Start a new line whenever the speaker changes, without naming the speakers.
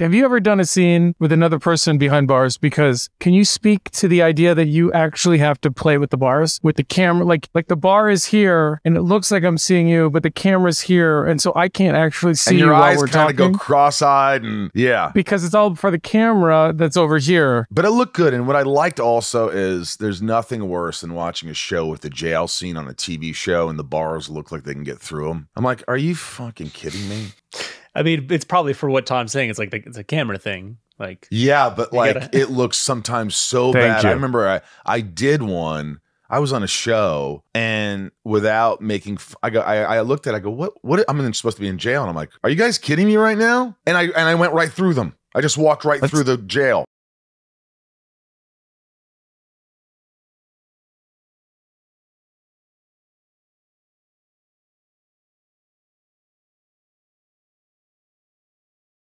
Have you ever done a scene with another person behind bars? Because can you speak to the idea that you actually have to play with the bars, with the camera? Like, like the bar is here, and it looks like I'm seeing you, but the camera's here, and so I can't actually see
and your
you
eyes
we're
kind of go cross-eyed, and yeah.
because it's all for the camera that's over here.
But it looked good. And what I liked also is there's nothing worse than watching a show with the jail scene on a TV show and the bars look like they can get through them. I'm like, are you fucking kidding me?
I mean, it's probably for what Tom's saying. It's like the, it's a camera thing. Like,
Yeah, but like
gotta-
it looks sometimes so
Thank
bad. I remember I, I did one. I was on a show and without making, f- I go, I, I looked at, it, I go, what, what? I'm supposed to be in jail, and I'm like, are you guys kidding me right now? And I and I went right through them. I just walked right
That's-
through the jail.